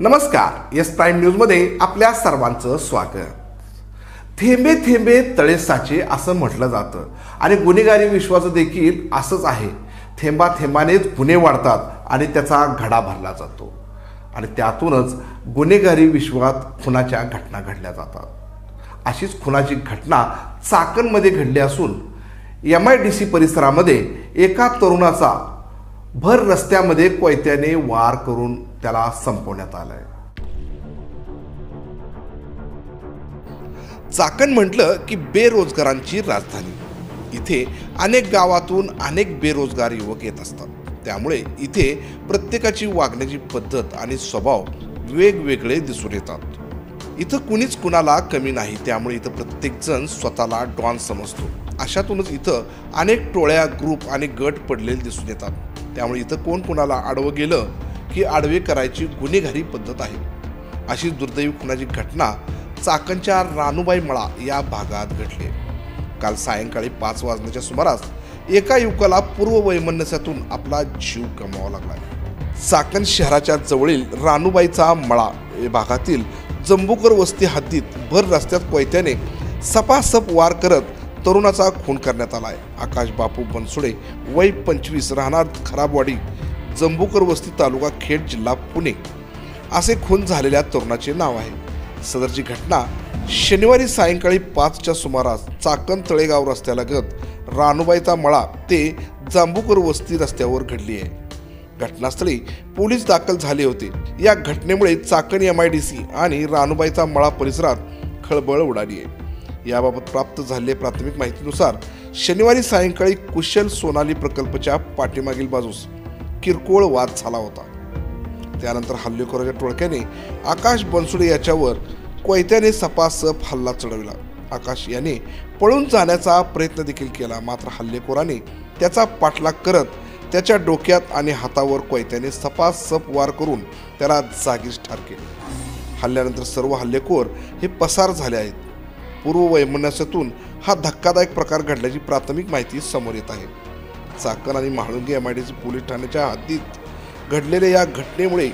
नमस्कार S prime न्यूजमध्ये आपल्या सर्वांचं स्वागत. थेंबे थेंबे तळे साचे असं म्हटलं जातं. आणि गुन्हेगारी विश्वाचं देखील असंच आहे. थेंबा थेंबानेच गुन्हे वाढतात आणि त्याचा घडा भरला जातो. आणि त्यातूनच गुन्हेगारी विश्वात खुनाच्या घटना घडल्या जातात. अशीच खुनाची घटना चाकणमध्ये घडली असून एम आय डी सी परिसरामध्ये एका तरुणाचा भर रस्त्यामध्ये कोयत्याने वार करून त्याला संपवण्यात आलंय. चाकण म्हटलं की बेरोजगारांची राजधानी. इथे अनेक गावातून अनेक बेरोजगार युवक येत असतात. त्यामुळे इथे प्रत्येकाची वागण्याची पद्धत आणि स्वभाव वेगवेगळे दिसून येतात. इथं कुणीच कुणाला कमी नाही त्यामुळे इथं प्रत्येकजण स्वतःला डॉन समजतो. अशातूनच इथं अनेक टोळ्या ग्रुप आणि गट पडलेले दिसून येतात. त्यामुळे इथं कोण कुणाला आडवं गेलं की आडवे करायची गुन्हेगारी पद्धत आहे. अशी दुर्दैवी खुनाची घटना चाकणच्या रानूबाई मळा या भागात घडली. काल सायंकाळी पाच वाजण्याच्या सुमारास एका युवकाला पूर्व वैमनस्यातून आपला जीव गमावा लागला. चाकण शहराच्या जवळील रानूबाईचा मळा भागातील जंबूकर वस्ती हद्दीत भर रस्त्यात कोयत्याने सपासप वार करत तरुणाचा खून करण्यात आला आहे आकाश बापू बनसुडे वय पंचवीस राहणार खराबवाडी जंबूकर वस्ती तालुका खेड जिल्हा पुणे. असे खून झालेल्या तरुणाचे नाव आहे. सदरची घटना शनिवारी सायंकाळी पाचच्या सुमारास चाकण तळेगाव रस्त्याला गत रानुबाईचा मळा ते जांबूकर वस्ती रस्त्यावर घडली आहे. घटनास्थळी पोलीस दाखल झाले होते. या घटनेमुळे Chakan M I D C आणि रानुबाईचा मळा परिसरात खळबळ उडाली आहे. याबाबत प्राप्त झालेले प्राथमिक माहितीनुसार शनिवारी सायंकाळी कुशल सोनाली प्रकल्पच्या पाठीमागील बाजूस किरकोळ वाद झाला होता. त्यानंतर हल्लेखोराच्या टोळक्याने आकाश बनसुडे याच्यावर कोयत्याने सपासप हल्ला चढविला. आकाश याने पळून जाण्याचा प्रयत्न देखील केला मात्र हल्लेखोराने त्याचा पाठलाग करत त्याच्या डोक्यात आणि हातावर कोयत्याने सपासप वार करून त्याला जागीच ठार केले. हल्ल्यानंतर सर्व हल्लेखोर हे पसार झाले आहेत. पूर्ववैमनस्यातून हा धक्कादायक प्रकार घडल्याची प्राथमिक माहिती समोर येत आहे. चाकण आणि Mahalunge M I D C police ठाण्याच्या हद्दीत घडलेल्या या घटनेमुळे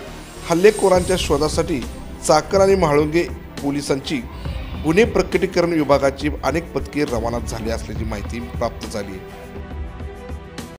हल्लेखोरांच्या शोधासाठी चाकण आणि म्हाळुंगे पोलिसांची गुन्हे प्रकटीकरण विभागाची अनेक पथके रवाना झाली असल्याची माहिती प्राप्त झाली आहे.